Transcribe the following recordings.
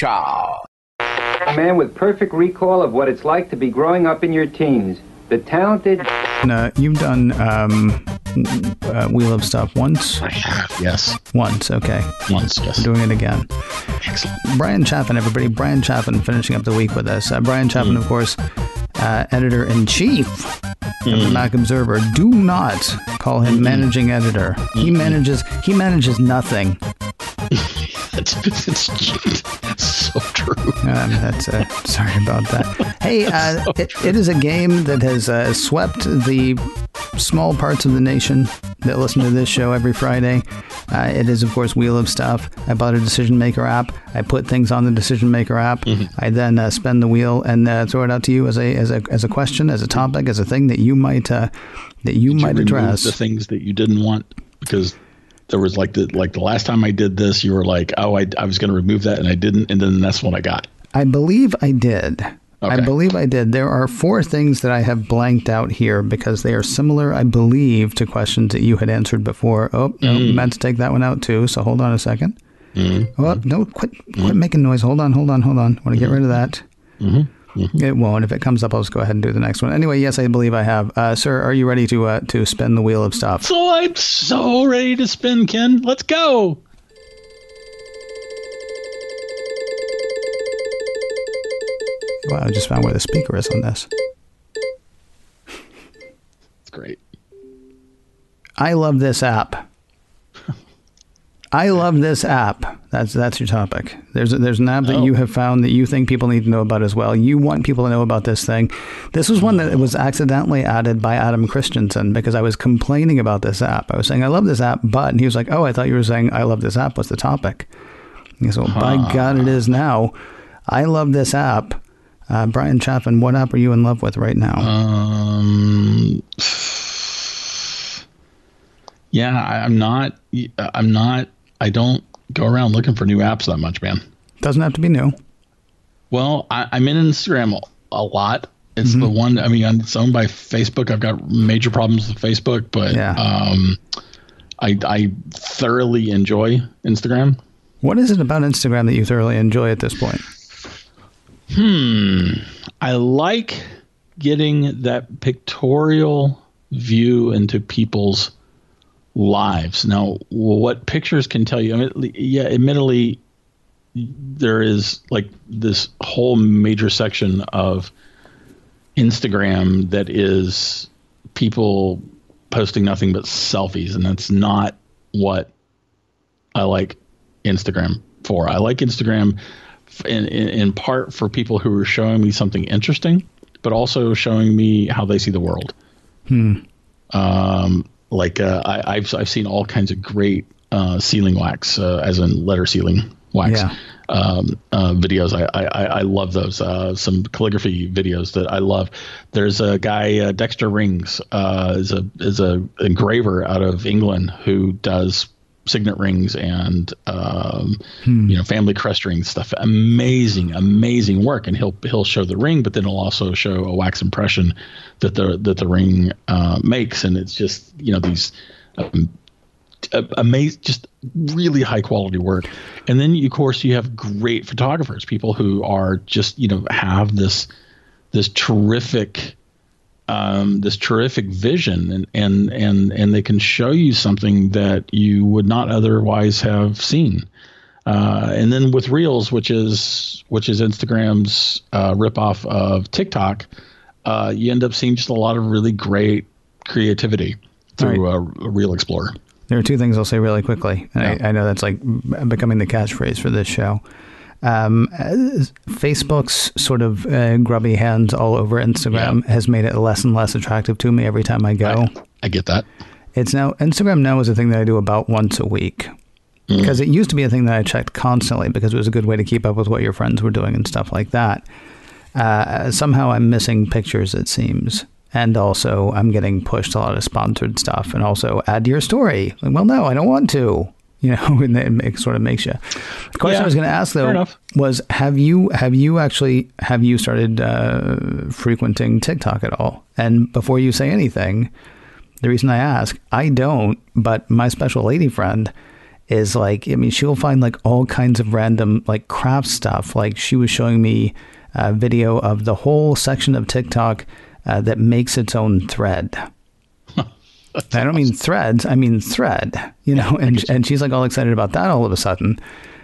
Ciao. A man with perfect recall of what it's like to be growing up in your teens. The talented. Uh, you've done um, uh, Wheel of Stuff once? I have, yes. Once, okay. Once, yes. We're doing it again. Excellent. Bryan Chaffin, everybody. Bryan Chaffin finishing up the week with us. Uh, Bryan Chaffin, of course, uh, editor in chief of the Mac Observer. Do not call him managing editor. He manages. He manages nothing. It's, it's, it's so true. Um, that's uh, sorry about that. Hey, uh, it, it is a game that has uh, swept the small parts of the nation that listen to this show every Friday. Uh, it is, of course, Wheel of Stuff. I bought a Decision Maker app. I put things on the Decision Maker app. I then uh, spin the wheel and uh, throw it out to you as a as a as a question, as a topic, as a thing that you might uh, that you Did might remove address. the things that you didn't want because there was like the like the last time I did this, you were like, oh, I, I was going to remove that and I didn't, and then that's what I got. I believe I did. I believe I did. There are four things that I have blanked out here because they are similar, I believe, to questions that you had answered before. Oh, no, Mm. meant to take that one out too. So hold on a 2nd Mm-hmm. Oh, no, quit, quit making noise. Hold on, hold on, hold on. Want to get rid of that? Mm-hmm. It won't. If it comes up, I'll just go ahead and do the next one. Anyway, yes, I believe I have. Uh, sir, are you ready to uh, to spin the wheel of stuff? So I'm so ready to spin, Ken. Let's go. Wow, I just found where the speaker is on this. It's great. I love this app. I love this app. That's that's your topic. There's there's an app that Oh. you have found that you think people need to know about as well. You want people to know about this thing. This was one that was accidentally added by Adam Christianson because I was complaining about this app. I was saying I love this app, but and he was like, "Oh, I thought you were saying I love this app." What's the topic? And he said, well, "By God, it is now." I love this app. Uh, Bryan Chaffin, what app are you in love with right now? Um. Yeah, I, I'm not. I'm not. I don't go around looking for new apps that much, man. Doesn't have to be new. Well, I, I'm in Instagram a, a lot. It's Mm-hmm. the one. I mean, it's owned by Facebook. I've got major problems with Facebook, but Yeah. um, I I thoroughly enjoy Instagram. What is it about Instagram that you thoroughly enjoy at this point? Hmm. I like getting that pictorial view into people's lives. Now, what pictures can tell you? I mean, yeah, admittedly, there is like this whole major section of Instagram that is people posting nothing but selfies, and that's not what I like Instagram for. I like Instagram in, in, in part for people who are showing me something interesting, but also showing me how they see the world. Hmm. Um, like uh, I, I've I've seen all kinds of great uh, sealing wax, uh, as in letter sealing wax. Yeah. Um, uh, videos I, I I love those. Uh, some calligraphy videos that I love. There's a guy uh, Dexter Rings uh, is a is a engraver out of England who does signet rings and um, you know family crest rings stuff. Amazing, amazing work. And he'll he'll show the ring, but then he'll also show a wax impression that the that the ring uh, makes, and it's just you know these. Um, amazing, just really high quality work. And then, of course, you have great photographers, people who are just you know have this this terrific um, this terrific vision, and and and and they can show you something that you would not otherwise have seen. Uh, and then with Reels, which is which is Instagram's uh, ripoff of TikTok, uh, you end up seeing just a lot of really great creativity through a, a Reel Explorer. There are two things I'll say really quickly. And I, I know that's like becoming the catchphrase for this show. Um, uh, Facebook's sort of uh, grubby hands all over Instagram has made it less and less attractive to me every time I go. I get that. It's now Instagram now is a thing that I do about once a week because it used to be a thing that I checked constantly because it was a good way to keep up with what your friends were doing and stuff like that. Uh, somehow I'm missing pictures, it seems. And also, I'm getting pushed a lot of sponsored stuff and also add to your story. Like, well, no, I don't want to. You know, and it makes, sort of makes you. The question Yeah, I was going to ask though was: Have you have you actually have you started uh, frequenting TikTok at all? And before you say anything, the reason I ask, I don't, but my special lady friend is like, I mean, she'll find like all kinds of random like craft stuff. Like she was showing me a video of the whole section of TikTok uh, that makes its own thread. I don't mean threads. I mean thread. You know, and and she's like all excited about that all of a sudden.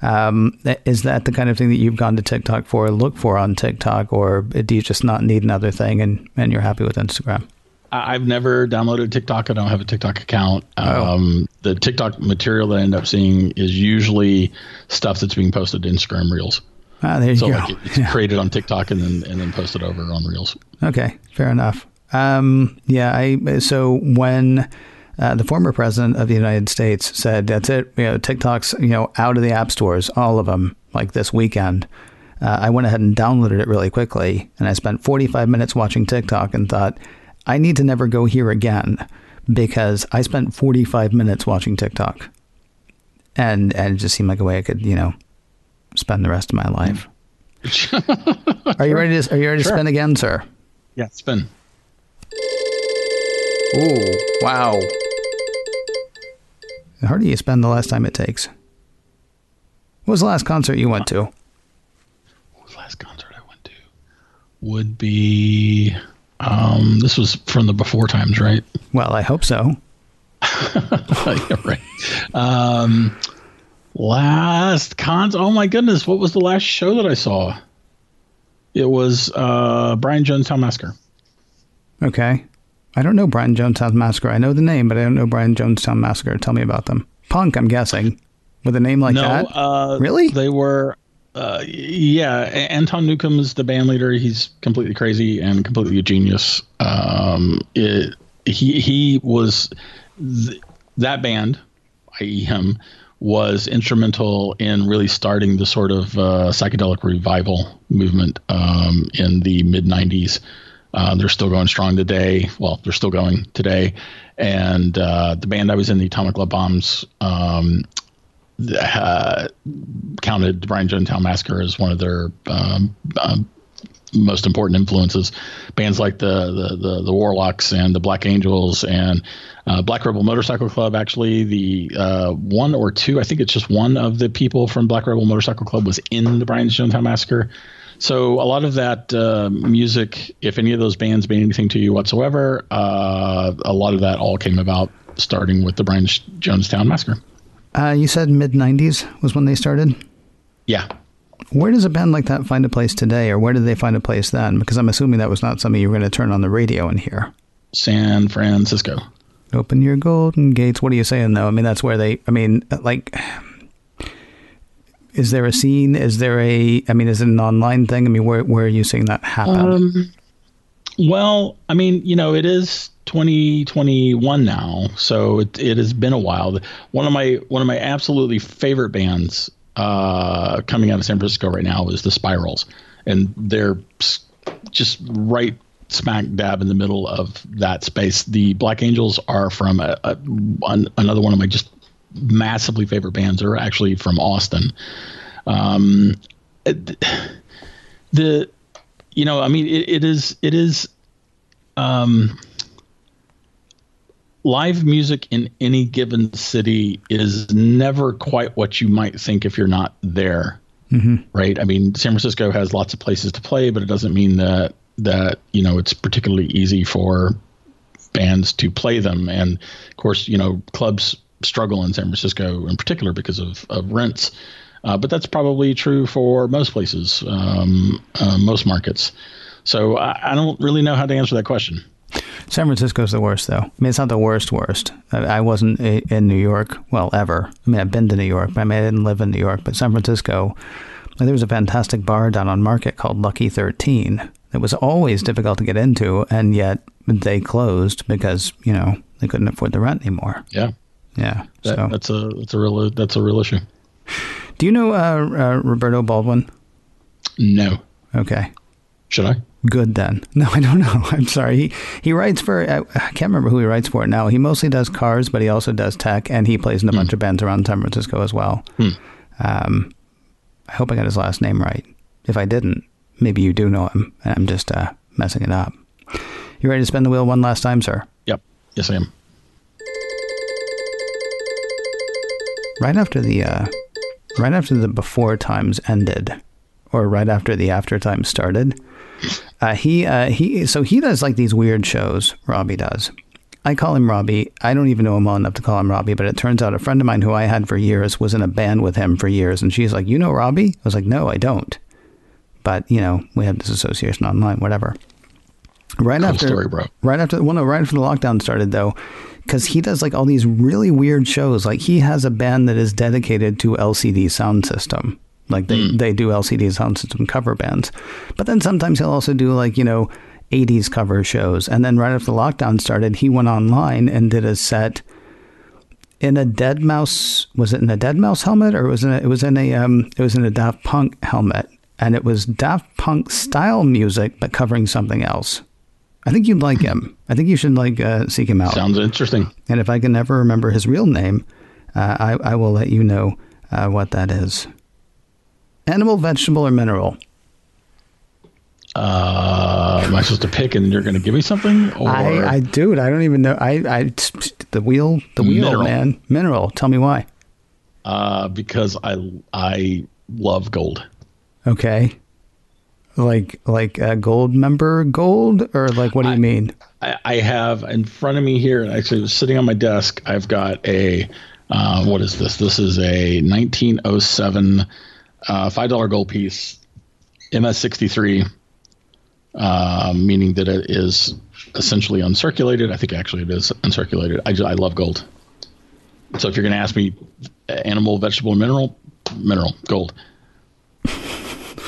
Um, is that the kind of thing that you've gone to TikTok for, look for on TikTok, or do you just not need another thing and and you're happy with Instagram? I've never downloaded TikTok. I don't have a TikTok account. Oh. Um, the TikTok material that I end up seeing is usually stuff that's being posted to Instagram Reels. Ah, there you So go. like it- it's created on TikTok and then and then posted over on Reels. Okay, fair enough. Um, yeah, I so when uh, the former president of the United States said that's it, you know, TikTok's you know out of the app stores, all of them, like this weekend. Uh, I went ahead and downloaded it really quickly, and I spent 45 minutes watching TikTok and thought, I need to never go here again because I spent 45 minutes watching TikTok, and and it just seemed like a way I could you know spend the rest of my life. are you ready to Are you ready to spin again, sir? Yeah, spin. Ooh, wow. How do you spend the last time it takes? What was the last concert you went to? What was the last concert I went to? Would be um, this was from the before times, right? Well, I hope so. yeah, right. Um, last cons. Oh my goodness, what was the last show that I saw? It was uh, Brian Jonestown Massacre. Okay. I don't know Brian Jonestown Massacre. I know the name, but I don't know Brian Jonestown Massacre. Tell me about them. Punk, I'm guessing. With a name like no, that? uh, Really? They were. Uh, yeah, Anton Newcombe is the band leader. He's completely crazy and completely a genius. Um, it, he he was th- that band, i.e., him, was instrumental in really starting the sort of uh, psychedelic revival movement um, in the mid '90s. Uh, they're still going strong today. Well, they're still going today. And uh, the band I was in, the Atomic Love Bombs, um, uh, counted Brian Jonestown Massacre as one of their um, um, most important influences. Bands like the the the, the Warlocks and the Black Angels and uh, Black Rebel Motorcycle Club. Actually, the uh, one or two, I think it's just one of the people from Black Rebel Motorcycle Club was in the Brian Jonestown Massacre. So a lot of that uh, music, if any of those bands mean anything to you whatsoever, uh, a lot of that all came about starting with the Brian Jonestown Massacre. Uh, you said mid 90s was when they started? Yeah, Where does a band like that find a place today, or where did they find a place then? Because I'm assuming that was not something you were going to turn on the radio and hear. San Francisco. Open your golden gates. What are you saying, though? I mean, that's where they, I mean, like, is there a scene? Is there a, I mean, is it an online thing? I mean, where, where are you seeing that happen? Um, well, I mean, you know, it is 2021 now, so it, it has been a while. One of my one of my absolutely favorite bands uh, coming out of San Francisco right now is the Spirals, and they're just right smack dab in the middle of that space. The Black Angels are from a, a, one, another one of my just massively favorite bands. They're actually from Austin. Um, the you know, I mean, it, it is it is um, live music in any given city is never quite what you might think if you're not there, right? I mean, San Francisco has lots of places to play, but it doesn't mean that that you know it's particularly easy for bands to play them. And of course, you know, clubs struggle in San Francisco in particular because of, of rents. Uh, but that's probably true for most places, um, uh, most markets. So I, I don't really know how to answer that question. San Francisco's the worst, though. I mean, it's not the worst, worst. I, I wasn't i- in New York, well, ever. I mean, I've been to New York, but I mean, I didn't live in New York. But San Francisco, there was a fantastic bar down on Market called Lucky 13. It was always difficult to get into, and yet they closed because, you know, they couldn't afford the rent anymore. Yeah, Yeah. that, so, that's a that's a real that's a real issue. do you know uh, uh, Roberto Baldwin? No, Okay. should I? Good then. No, I don't know. I'm sorry. He he writes for I, I can't remember who he writes for now. He mostly does cars, but he also does tech, and he plays in a bunch of bands around San Francisco as well. Um, I hope I got his last name right. If I didn't, maybe you do know him, and I'm just uh, messing it up. You ready to spin the wheel one last time, sir? Yep. Yes, I am. right after the uh, right after the before times ended, or right after the after times started. Uh, he uh, he so he does like these weird shows. Robbie does. I call him Robbie. I don't even know him well enough to call him Robbie, but it turns out a friend of mine who I had for years was in a band with him for years, and she's like, "You know Robbie?" I was like, "No, I don't." But you know, we have this association online, whatever. Right Cool after, story, bro. right after, well, no, right after the lockdown started, though, because he does like all these really weird shows. Like he has a band that is dedicated to LCD Soundsystem. Like they, they do LCD Soundsystem cover bands. But then sometimes he'll also do like, you know, 80s cover shows. And then right after the lockdown started, he went online and did a set in a deadmau5 was it in a deadmau5 helmet or was it in a, it was in a um it was in a Daft Punk helmet and it was Daft Punk style music but covering something else. I think you'd like him. I think you should like uh, seek him out. Sounds interesting. And if I can never remember his real name, uh, I, I will let you know uh, what that is. Animal, vegetable, or mineral? Uh, am I supposed to pick and you're going to give me something? Or I, I, dude, I don't even know. I, I, the wheel, the wheel, Mineral. man. Mineral. Tell me why. uh, because I I love gold. Okay. Like, like a Goldmember gold, or like, what do you mean? I, I have in front of me here, actually, sitting on my desk. I've got a uh, what is this? This is a 1907 uh, five dollar gold piece, MS63, uh, meaning that it is essentially uncirculated. I think actually it is uncirculated. I, ju- I love gold. So if you're going to ask me, animal, vegetable, mineral, mineral, gold.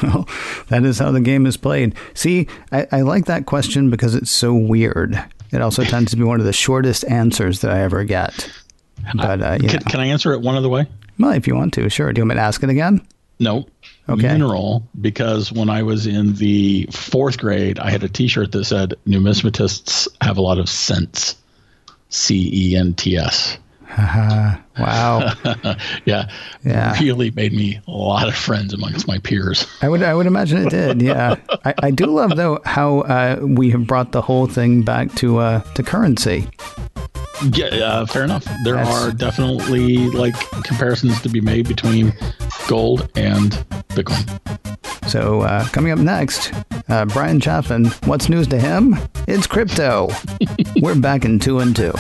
Well, that is how the game is played. See, I, I like that question because it's so weird. It also tends to be one of the shortest answers that I ever get. But uh, Can, can I answer it one other way? well, if you want to, sure. Do you want me to ask it again? No. Okay. Mineral, because when I was in the fourth grade, I had a T-shirt that said "Numismatists have a lot of sense." C E N T S. Wow. Yeah, Yeah. really made me a lot of friends amongst my peers. I would I would imagine it did. Yeah. I, I do love though how uh, we have brought the whole thing back to uh, to currency. Yeah, uh, fair enough. There That's- are definitely like comparisons to be made between gold and Bitcoin. So uh, coming up next, uh, Bryan Chaffin. What's news to him? It's crypto. We're back in two and two.